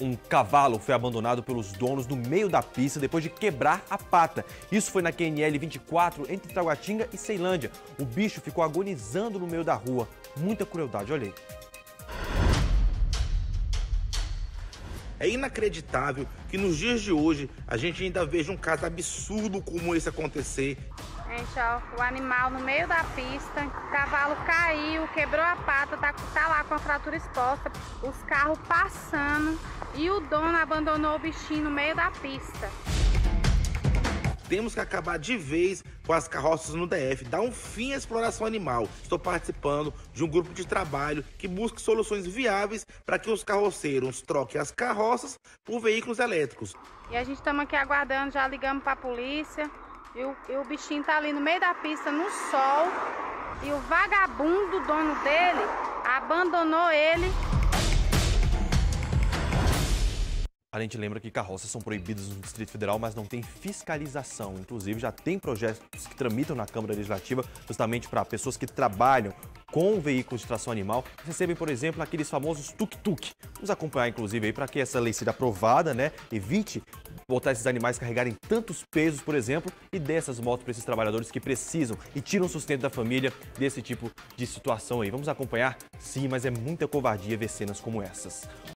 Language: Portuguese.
Um cavalo foi abandonado pelos donos no meio da pista depois de quebrar a pata. Isso foi na QNL 24, entre Taguatinga e Ceilândia. O bicho ficou agonizando no meio da rua. Muita crueldade, olha aí. É inacreditável que nos dias de hoje a gente ainda veja um caso absurdo como esse acontecer. Gente, ó, o animal no meio da pista, o cavalo caiu, quebrou a pata, tá, tá lá com a fratura exposta, os carros passando e o dono abandonou o bichinho no meio da pista. Temos que acabar de vez com as carroças no DF, dar um fim à exploração animal. Estou participando de um grupo de trabalho que busca soluções viáveis para que os carroceiros troquem as carroças por veículos elétricos. E a gente estamos aqui aguardando, já ligamos para a polícia. E o, e o bichinho tá ali no meio da pista, no sol. E o vagabundo, dono dele, abandonou ele. A gente lembra que carroças são proibidas no Distrito Federal, mas não tem fiscalização. Inclusive, já tem projetos que tramitam na Câmara Legislativa justamente para pessoas que trabalham com veículos de tração animal recebem, por exemplo, aqueles famosos tuk-tuk. Vamos acompanhar, inclusive, aí para que essa lei seja aprovada, né? Evite botar esses animais carregarem tantos pesos, por exemplo, e dessas motos para esses trabalhadores que precisam e tiram o sustento da família desse tipo de situação aí. Vamos acompanhar? Sim, mas é muita covardia ver cenas como essas.